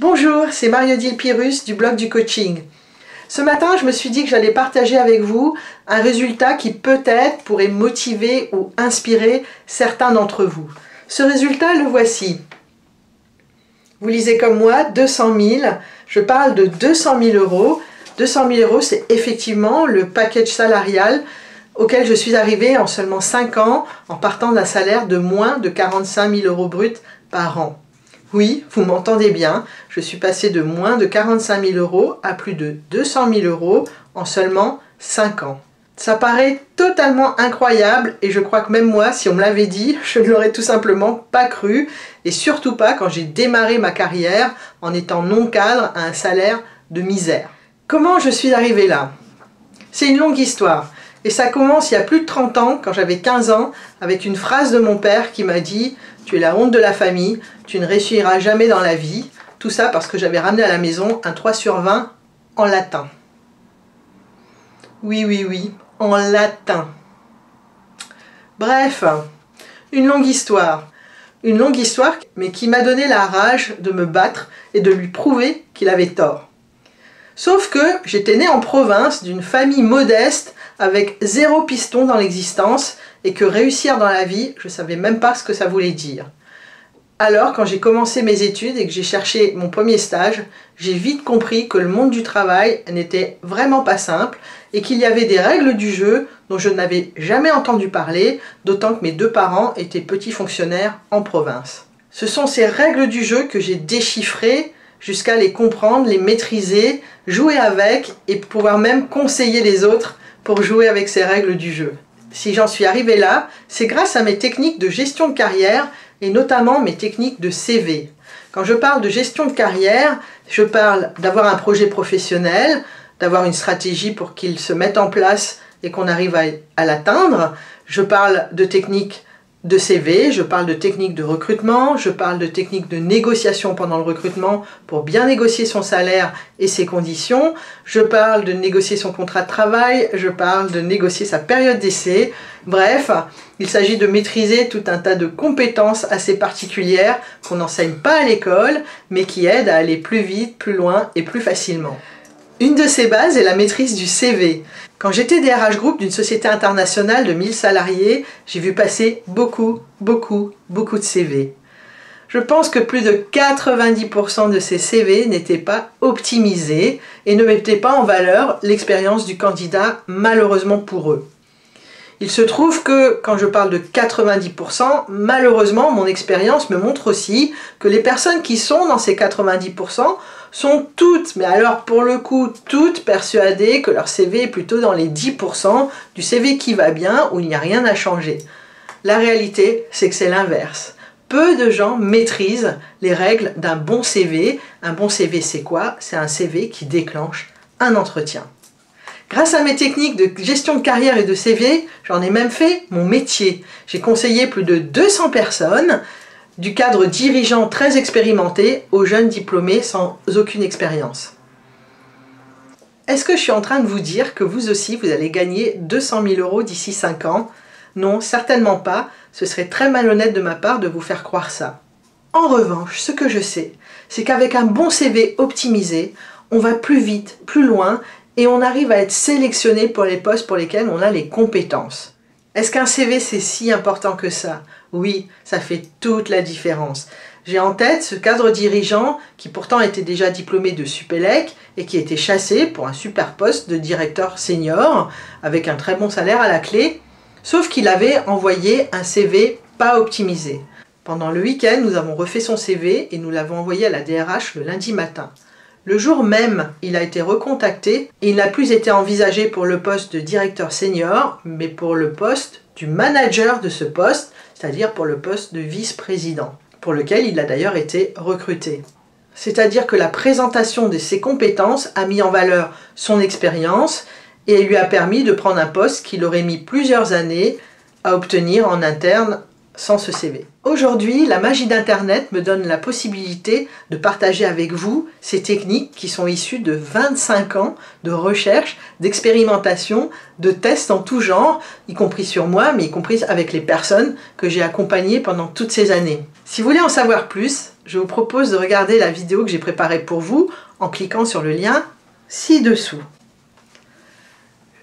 Bonjour, c'est Marie-Odile Pyrrhus du blog du coaching. Ce matin, je me suis dit que j'allais partager avec vous un résultat qui peut-être pourrait motiver ou inspirer certains d'entre vous. Ce résultat, le voici. Vous lisez comme moi 200 000. Je parle de 200 000 euros. 200 000 euros, c'est effectivement le package salarial auquel je suis arrivée en seulement 5 ans en partant d'un salaire de moins de 45 000 euros bruts par an. Oui, vous m'entendez bien, je suis passé de moins de 45 000 euros à plus de 200 000 euros en seulement 5 ans. Ça paraît totalement incroyable et je crois que même moi, si on me l'avait dit, je ne l'aurais tout simplement pas cru et surtout pas quand j'ai démarré ma carrière en étant non cadre à un salaire de misère. Comment je suis arrivé là? C'est une longue histoire et ça commence il y a plus de 30 ans quand j'avais 15 ans avec une phrase de mon père qui m'a dit tu es la honte de la famille, tu ne réussiras jamais dans la vie. Tout ça parce que j'avais ramené à la maison un 3 sur 20 en latin. Oui, oui, oui, en latin. Bref, une longue histoire. Une longue histoire, mais qui m'a donné la rage de me battre et de lui prouver qu'il avait tort. Sauf que j'étais né en province d'une famille modeste avec zéro piston dans l'existence et que réussir dans la vie, je ne savais même pas ce que ça voulait dire. Alors, quand j'ai commencé mes études et que j'ai cherché mon premier stage, j'ai vite compris que le monde du travail n'était vraiment pas simple et qu'il y avait des règles du jeu dont je n'avais jamais entendu parler, d'autant que mes deux parents étaient petits fonctionnaires en province. Ce sont ces règles du jeu que j'ai déchiffrées jusqu'à les comprendre, les maîtriser, jouer avec et pouvoir même conseiller les autres pour jouer avec ces règles du jeu. Si j'en suis arrivé là, c'est grâce à mes techniques de gestion de carrière et notamment mes techniques de CV. Quand je parle de gestion de carrière, je parle d'avoir un projet professionnel, d'avoir une stratégie pour qu'il se mette en place et qu'on arrive à, à l'atteindre. Je parle de techniques de CV, je parle de techniques de recrutement, je parle de techniques de négociation pendant le recrutement pour bien négocier son salaire et ses conditions, je parle de négocier son contrat de travail, je parle de négocier sa période d'essai. Bref, il s'agit de maîtriser tout un tas de compétences assez particulières qu'on n'enseigne pas à l'école, mais qui aident à aller plus vite, plus loin et plus facilement. Une de ces bases est la maîtrise du CV. Quand j'étais DRH Group d'une société internationale de 1000 salariés, j'ai vu passer beaucoup, beaucoup, beaucoup de CV. Je pense que plus de 90% de ces CV n'étaient pas optimisés et ne mettaient pas en valeur l'expérience du candidat, malheureusement pour eux. Il se trouve que quand je parle de 90%, malheureusement, mon expérience me montre aussi que les personnes qui sont dans ces 90% sont toutes, mais alors pour le coup, toutes persuadées que leur CV est plutôt dans les 10% du CV qui va bien, où il n'y a rien à changer. La réalité, c'est que c'est l'inverse. Peu de gens maîtrisent les règles d'un bon CV. Un bon CV, c'est quoi? C'est un CV qui déclenche un entretien. Grâce à mes techniques de gestion de carrière et de CV, j'en ai même fait mon métier. J'ai conseillé plus de 200 personnes du cadre dirigeant très expérimenté aux jeunes diplômés sans aucune expérience. Est-ce que je suis en train de vous dire que vous aussi, vous allez gagner 200 000 euros d'ici 5 ans? Non, certainement pas. Ce serait très malhonnête de ma part de vous faire croire ça. En revanche, ce que je sais, c'est qu'avec un bon CV optimisé, on va plus vite, plus loin, et on arrive à être sélectionné pour les postes pour lesquels on a les compétences. Est-ce qu'un CV c'est si important que ça? Oui, ça fait toute la différence. J'ai en tête ce cadre dirigeant qui pourtant était déjà diplômé de Supélec et qui était chassé pour un super poste de directeur senior avec un très bon salaire à la clé, sauf qu'il avait envoyé un CV pas optimisé. Pendant le week-end, nous avons refait son CV et nous l'avons envoyé à la DRH le lundi matin. Le jour même, il a été recontacté et il n'a plus été envisagé pour le poste de directeur senior, mais pour le poste du manager de ce poste, c'est-à-dire pour le poste de vice-président, pour lequel il a d'ailleurs été recruté. C'est-à-dire que la présentation de ses compétences a mis en valeur son expérience et lui a permis de prendre un poste qu'il aurait mis plusieurs années à obtenir en interne sans ce CV. Aujourd'hui, la magie d'Internet me donne la possibilité de partager avec vous ces techniques qui sont issues de 25 ans de recherche, d'expérimentation, de tests en tout genre, y compris sur moi, mais y compris avec les personnes que j'ai accompagnées pendant toutes ces années. Si vous voulez en savoir plus, je vous propose de regarder la vidéo que j'ai préparée pour vous en cliquant sur le lien ci-dessous.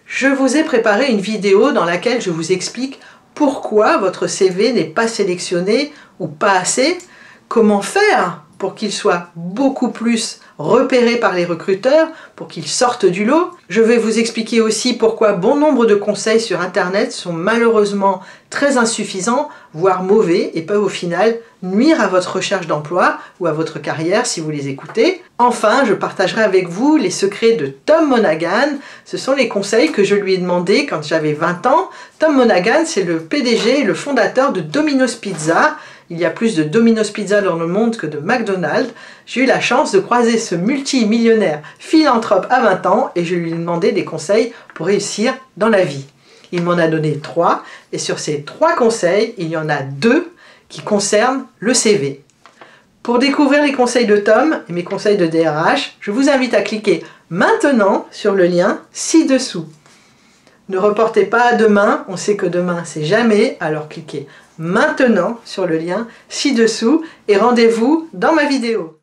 Je vous ai préparé une vidéo dans laquelle je vous explique pourquoi votre CV n'est pas sélectionné ou pas assez, comment faire pour qu'il soit beaucoup plus repéré par les recruteurs, pour qu'il sorte du lot. Je vais vous expliquer aussi pourquoi bon nombre de conseils sur Internet sont malheureusement très insuffisants, voire mauvais, et peuvent au final nuire à votre recherche d'emploi ou à votre carrière si vous les écoutez. Enfin, je partagerai avec vous les secrets de Tom Monaghan. Ce sont les conseils que je lui ai demandé quand j'avais 20 ans. Tom Monaghan, c'est le PDG et le fondateur de Domino's Pizza, il y a plus de Domino's Pizza dans le monde que de McDonald's. J'ai eu la chance de croiser ce multimillionnaire philanthrope à 20 ans et je lui ai demandé des conseils pour réussir dans la vie. Il m'en a donné trois et sur ces trois conseils, il y en a deux qui concernent le CV. Pour découvrir les conseils de Tom et mes conseils de DRH, je vous invite à cliquer maintenant sur le lien ci-dessous. Ne reportez pas à demain, on sait que demain c'est jamais, alors cliquez maintenant sur le lien ci-dessous et rendez-vous dans ma vidéo.